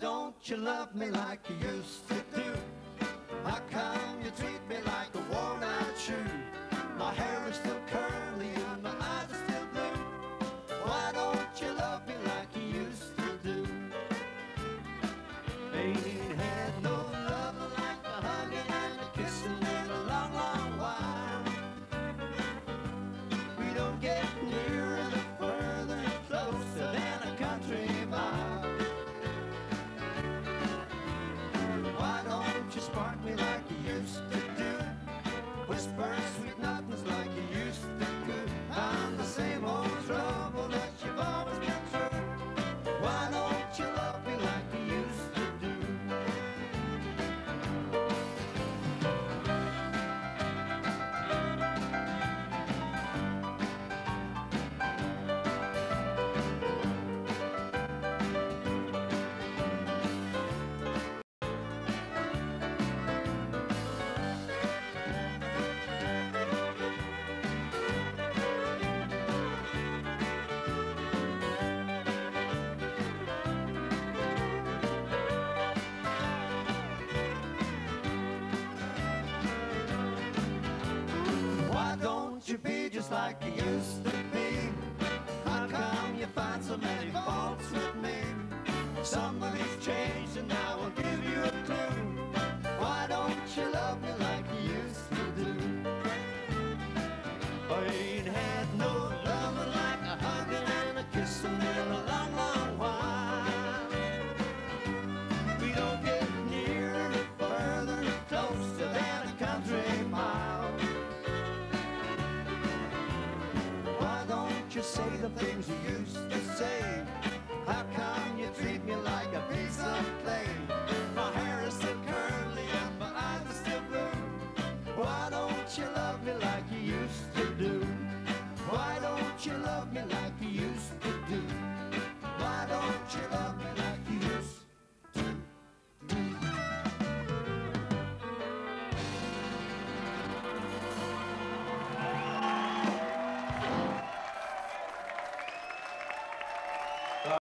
Don't you love me like you used to do? How come you treat me? won't you be just like you used to be? How come you find so many say the things you used to say? How come you treat me like a piece of clay? My hair is still curly and my eyes are still blue. Why don't you love me like you used to do? Why don't you love me like